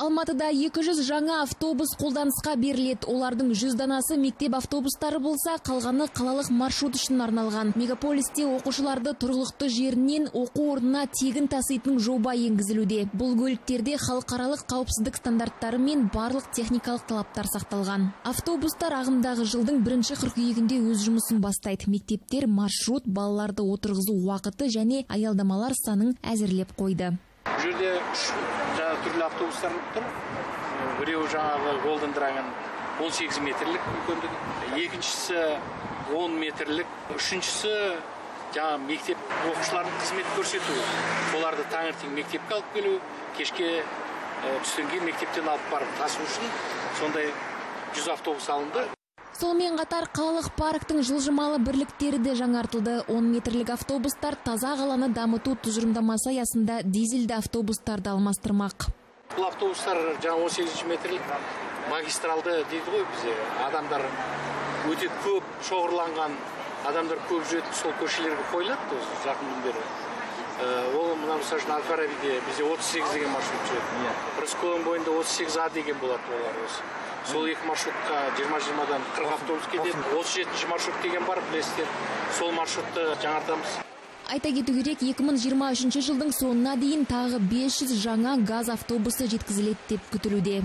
Алматыда 200 жаңа автобус қолданысқа берілет. Олардың 100 данасы мектеп автобустары болса, қалғаны қалалық маршрут үшін арналған. Мегаполисте оқушыларды тұрғылықты жерінен оқу орнына тегін таситын жоба енгізілуде. Бұл көліктерде халықаралық қауіпсіздік стандарттары мен барлық техникалық талаптар сақталған. Автобустар ағымдағы жылдың бірінші қыркүйегінде өз жұмысын бастайды. Мектептер маршрут, балаларды отырғызу уақыты және аялдамалар санын әзірлеп қойды. Бұл жерде үш жаңағы түрлі автобустар тұр. Біреуі жаңағы голден драгон 18 метрлік үлкендігі. Екіншісі 10 метрлік. Үшіншісі жаңа мектеп оқушылардың қызмет көрсету. Соларды таңертең мектепке алып келу кешке түстен кейін мектептен алып барып тасу үшін сондай 100 автобус алынды. Сонымен қатар қалалық парктің жылжымалы бірліктері де жаңартылды. 10 метрлік автобустар таза қаланы дамыту тұжырымдамасы аясында дизельді автобустарды алмастырмақ. бұл автобустар жаңа 18 метрлік магистралды дейді ғой бізде. Адамдар өте көп шоғырланған адамдар көп жүретін сол көшелерге қойылады осы жақын күндері. Ә, ол мына мысалы үшін әл фарабиде бізде 38 деген маршрут жүреді. Рысқұловың бойында 38 а деген болады олар осы. Сол екі маршрутқа 20-20-дан 40 автобус кетеді 37 маршрут деген бар білесіздер. Сол маршрутты жаңартамыз. Айта кету керек 2023 жылдың соңына дейін тағы 500 жаңа газ автобусы жеткізіледі деп күтілуде.